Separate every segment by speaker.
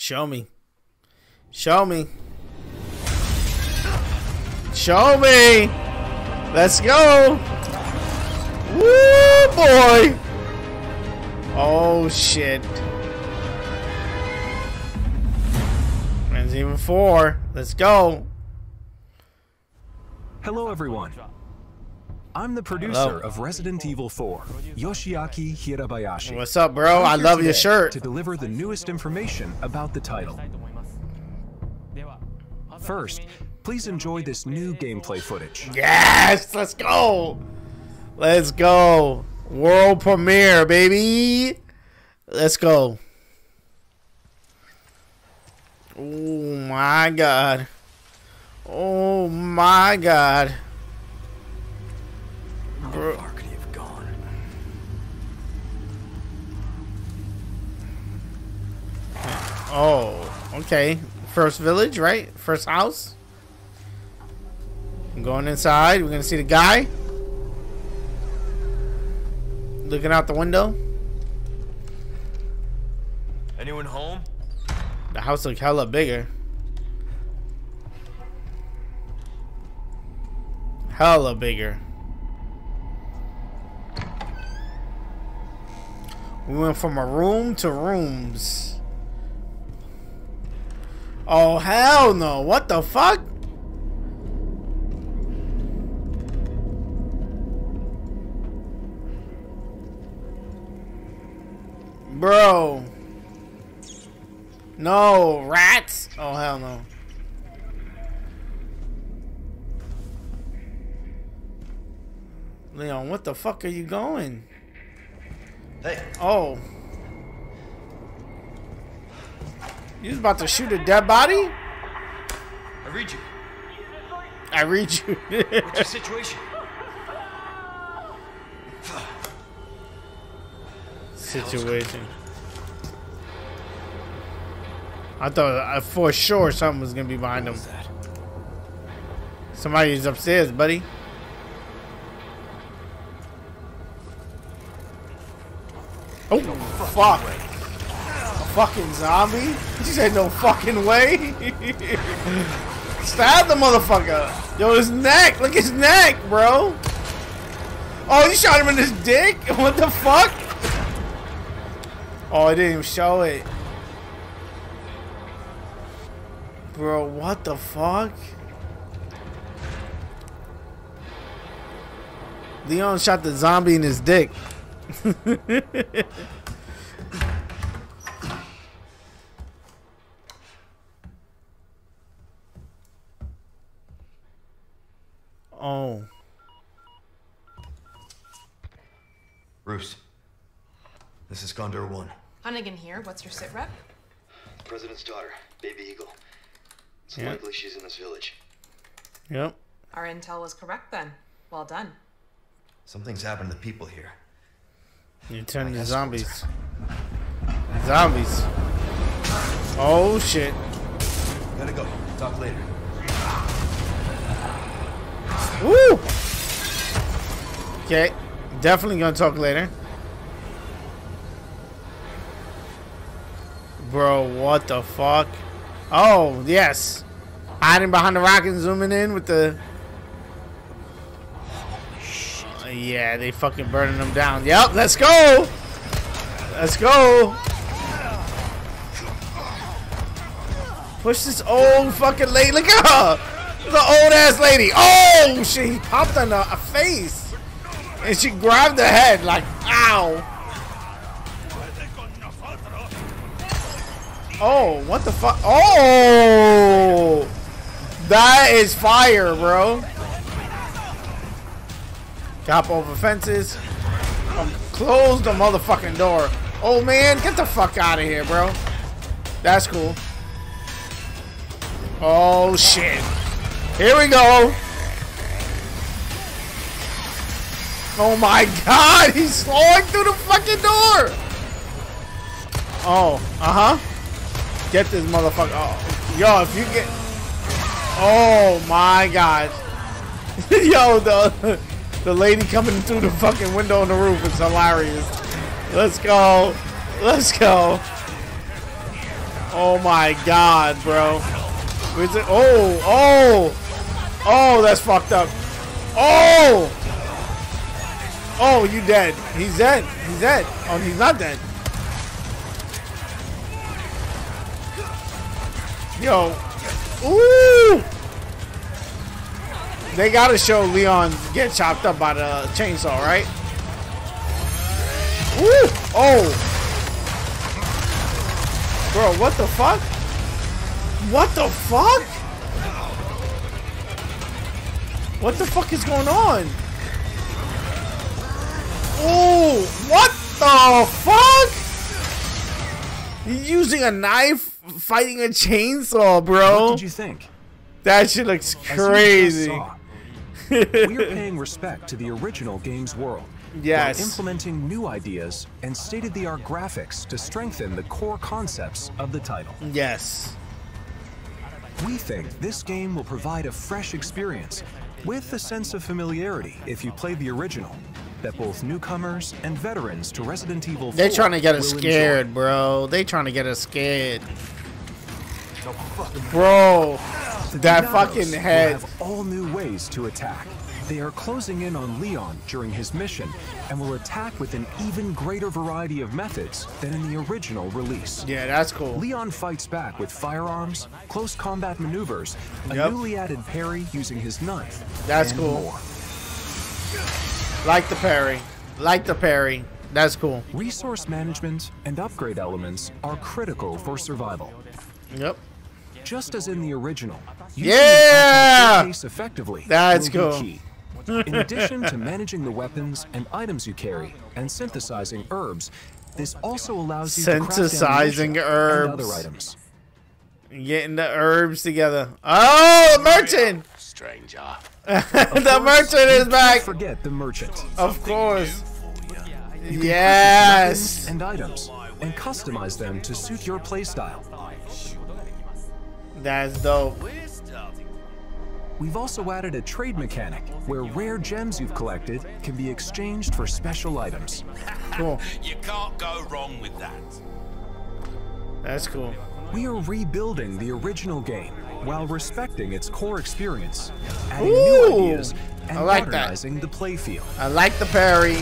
Speaker 1: Show me. Show me. Show me. Let's go. Woo, boy. Oh, shit. Resident Evil 4. Let's go.
Speaker 2: Hello, everyone. I'm the producer of Resident Evil 4, Yoshiaki Hirabayashi.
Speaker 1: What's up, bro?
Speaker 2: I'm
Speaker 1: I
Speaker 2: here
Speaker 1: love your shirt.
Speaker 2: To deliver the newest information about the title. First, please enjoy this new gameplay footage.
Speaker 1: Yes, let's go. Let's go. World premiere, baby. Let's go. Oh my god. Oh my god. Bro.
Speaker 2: How far could he have gone?
Speaker 1: Oh, okay. First village, right? First house. I'm going inside. We're gonna see the guy. Looking out the window.
Speaker 3: Anyone home?
Speaker 1: The house look hella bigger. Hella bigger. We went from a room to rooms. Oh hell no! What the fuck? Bro. No, rats! Oh, hell no. Leon, what the fuck are you going?
Speaker 3: Hey,
Speaker 1: Oh. You was about to shoot a dead body?
Speaker 3: I read you.
Speaker 1: I read you.
Speaker 3: What's your situation?
Speaker 1: Situation. I thought uh, for sure something was gonna be behind him.
Speaker 3: that?
Speaker 1: Somebody's upstairs, buddy. Oh, fuck. A fucking zombie? You said no fucking way? Stab the motherfucker. Yo, his neck. Look his neck, bro. Oh, you shot him in his dick? What the fuck? Oh, I didn't even show it. Bro, what the fuck? Leon shot the zombie in his dick. Oh.
Speaker 3: Bruce. This is Gondor 1.
Speaker 4: Hunnigan here. What's your sit rep?
Speaker 5: President's daughter, Baby Eagle. It's
Speaker 1: Yeah.
Speaker 5: likely she's in this village.
Speaker 1: Yep.
Speaker 4: Our intel was correct then. Well done.
Speaker 3: Something's happened to the people here.
Speaker 1: You turn to zombies. Zombies. Oh shit.
Speaker 3: Gotta go. Talk later.
Speaker 1: Woo! Okay. Definitely gonna talk later. Bro, what the fuck? Oh, yes. Hiding behind the rock and zooming in with the. Uh, yeah, they fucking burning them down. Yep, let's go. Let's go. Push this old fucking lady. Look at her. The old ass lady. Oh, she popped on her face. And she grabbed her head like, ow. Oh, what the fuck? Oh! That is fire, bro. Hop over fences. Um, close the motherfucking door. Oh, man, get the fuck out of here, bro. That's cool. Oh, shit. Here we go. Oh my god, he's slowing through the fucking door. Oh, uh huh. Get this motherfucker. Oh, yo, if you get. Oh my god. yo, the the lady coming through the fucking window on the roof is hilarious. Let's go. Let's go. Oh my god, bro. Where's it? Oh, oh, oh, that's fucked up. Oh, oh, you dead? He's dead. He's dead. Oh, he's not dead. Yo, ooh. They gotta show Leon get chopped up by the chainsaw, right? Ooh, oh. Bro, what the fuck? What the fuck? What the fuck is going on? Oh, what the fuck? He's using a knife fighting a chainsaw, bro.
Speaker 2: What did you think?
Speaker 1: That shit looks
Speaker 2: As you just
Speaker 1: crazy.
Speaker 2: we are paying respect to the original game's world.
Speaker 1: Yes.
Speaker 2: While implementing new ideas and state-of-the-art graphics to strengthen the core concepts of the title.
Speaker 1: Yes.
Speaker 2: We think this game will provide a fresh experience with a sense of familiarity if you play the original that both newcomers and veterans to Resident Evil 4
Speaker 1: They trying to get us
Speaker 2: will enjoy.
Speaker 1: scared, bro. They trying to get us scared. Bro, that fucking head.
Speaker 2: have all new ways to attack. They are closing in on Leon during his mission and will attack with an even greater variety of methods than in the original release.
Speaker 1: Yeah, that's cool.
Speaker 2: Leon fights back with firearms, close combat maneuvers, a
Speaker 1: Yep.
Speaker 2: newly added parry using his knife.
Speaker 1: That's cool.
Speaker 2: More.
Speaker 1: Like the parry. Like the parry. That's cool.
Speaker 2: Resource management and upgrade elements are critical for survival.
Speaker 1: Yep.
Speaker 2: Just as in the original,
Speaker 1: Yeah!
Speaker 2: effectively
Speaker 1: That's cool.
Speaker 2: key. In addition to managing the weapons and items you carry and synthesizing herbs, this also allows you to craft
Speaker 1: Synthesizing
Speaker 2: ammunition
Speaker 1: herbs.
Speaker 2: and other items.
Speaker 1: Getting the herbs together. Oh, the merchant!
Speaker 6: Stranger.
Speaker 1: the merchant is back.
Speaker 2: forget the merchant.
Speaker 1: Of course.
Speaker 2: Weapons
Speaker 1: Yes.
Speaker 2: and items and customize them to suit your playstyle.
Speaker 1: That's dope.
Speaker 2: We've also added a trade mechanic where rare gems you've collected can be exchanged for special items.
Speaker 1: Cool.
Speaker 6: You can't go wrong with that.
Speaker 1: That's cool.
Speaker 2: We are rebuilding the original game while respecting its core experience, adding
Speaker 1: Ooh,
Speaker 2: new ideas, and
Speaker 1: I like that.
Speaker 2: modernizing the playfield.
Speaker 1: I like the parry.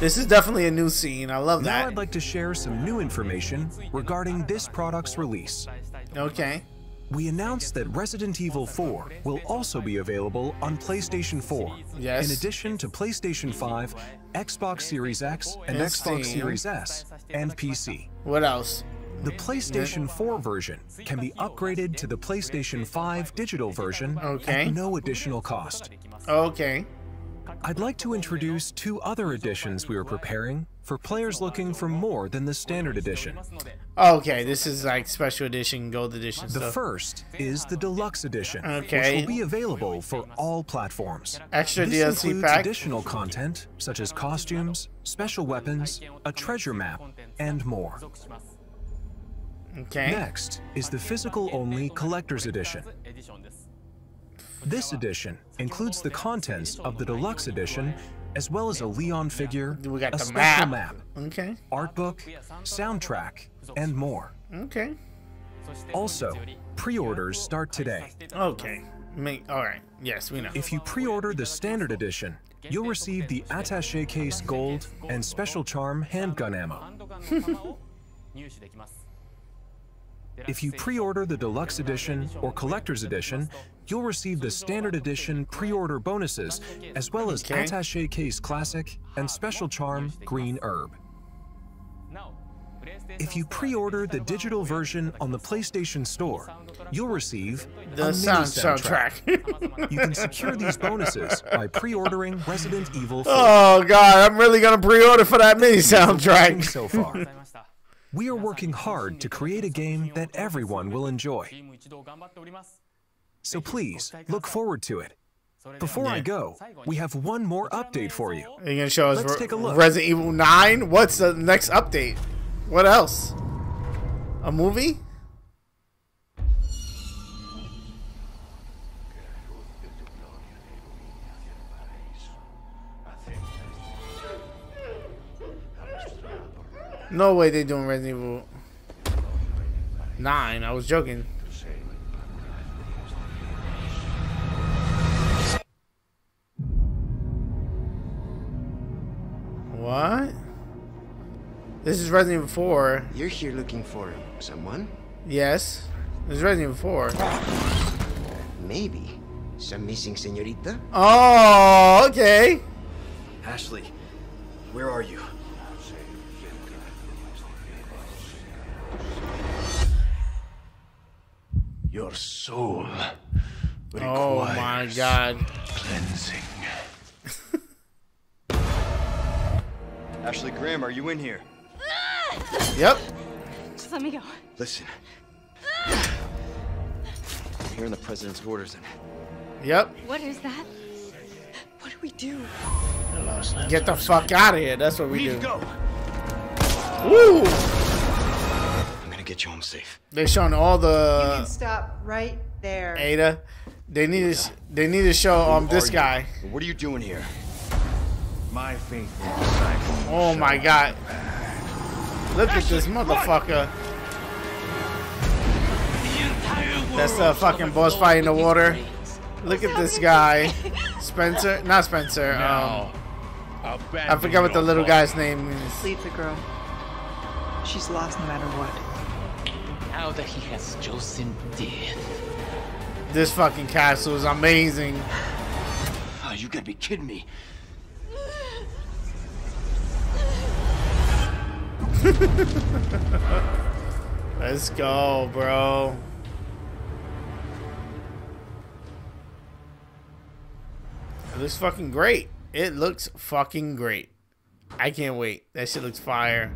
Speaker 1: This is definitely a new scene. I love
Speaker 2: Now
Speaker 1: that.
Speaker 2: I'd like to share some new information regarding this product's release.
Speaker 1: Okay.
Speaker 2: We announced that Resident Evil 4 will also be available on PlayStation 4.
Speaker 1: Yes.
Speaker 2: In addition to PlayStation 5, Xbox Series X, and Xbox Series S, and PC.
Speaker 1: What else?
Speaker 2: The PlayStation 4 version can be upgraded to the PlayStation 5 digital version
Speaker 1: Okay.
Speaker 2: at no additional cost.
Speaker 1: Okay.
Speaker 2: I'd like to introduce two other editions we are preparing for players looking for more than the standard edition.
Speaker 1: Okay, this is like special edition, gold edition
Speaker 2: The
Speaker 1: stuff.
Speaker 2: first is the deluxe edition,
Speaker 1: Okay.
Speaker 2: which will be available for all platforms.
Speaker 1: Extra
Speaker 2: this
Speaker 1: DLC
Speaker 2: includes
Speaker 1: pack?
Speaker 2: additional content such as costumes, special weapons, a treasure map, and more.
Speaker 1: Okay.
Speaker 2: Next is the physical-only collector's edition. This edition includes the contents of the deluxe edition, as well as a Leon figure,
Speaker 1: We got
Speaker 2: a special
Speaker 1: map.
Speaker 2: map,
Speaker 1: Okay.
Speaker 2: art book, soundtrack, and more.
Speaker 1: Okay.
Speaker 2: Also, pre-orders start today.
Speaker 1: Okay. Make, all right. Yes, we know.
Speaker 2: If you pre-order the standard edition, you'll receive the attaché case gold and special charm handgun ammo. If you pre-order the deluxe edition or collector's edition, you'll receive the standard edition pre-order bonuses, as well as
Speaker 1: Okay.
Speaker 2: attaché case classic and special charm green herb. If you pre-order the digital version on the PlayStation Store, you'll receive
Speaker 1: the
Speaker 2: a mini
Speaker 1: sound
Speaker 2: soundtrack.
Speaker 1: soundtrack.
Speaker 2: You can secure these bonuses by pre-ordering Resident Evil 4.
Speaker 1: oh god, I'm really gonna pre-order for that mini soundtrack.
Speaker 2: so far. We are working hard to create a game that everyone will enjoy. So please, look forward to it. Before I go, we have one more update for you.
Speaker 1: Are you gonna show us
Speaker 2: Let's
Speaker 1: Re-
Speaker 2: take a look.
Speaker 1: Resident Evil 9? What's the next update? What else? A movie? No way they doing Resident Evil. Nine. I was joking. What? This is Resident Evil 4.
Speaker 7: You're here looking for someone?
Speaker 1: Yes. This is Resident Evil 4.
Speaker 7: Maybe. Some missing senorita?
Speaker 1: Oh, okay.
Speaker 3: Ashley, where are you?
Speaker 8: Your soul
Speaker 1: Oh my god.
Speaker 8: cleansing.
Speaker 3: Ashley Graham, are you in here?
Speaker 1: Yep.
Speaker 9: Just let me go.
Speaker 3: Listen. I'm hearing the president's orders and
Speaker 1: Yep.
Speaker 9: What is that? What do we do?
Speaker 8: The
Speaker 1: Get the fuck out of here. That's what we
Speaker 8: Need
Speaker 1: do.
Speaker 8: to go.
Speaker 1: Woo!
Speaker 3: I'm gonna get you home safe.
Speaker 1: They're showing all the You can
Speaker 10: Stop right there.
Speaker 1: Ada. They need to. They need to show um this
Speaker 3: you?
Speaker 1: guy.
Speaker 3: What are you doing here?
Speaker 8: My faithful disciple.
Speaker 1: Oh my god. Look at this motherfucker. That's the fucking boss fight in the water. Look at this guy. Spencer. Not Spencer. Um, I forgot what the little guy's name is.
Speaker 10: Leave the girl. She's lost no matter what.
Speaker 11: Now that he has chosen death.
Speaker 1: This fucking castle is amazing.
Speaker 3: Oh, you gotta be kidding me.
Speaker 1: Let's go, bro. It looks fucking great. It looks fucking great. I can't wait. That shit looks fire.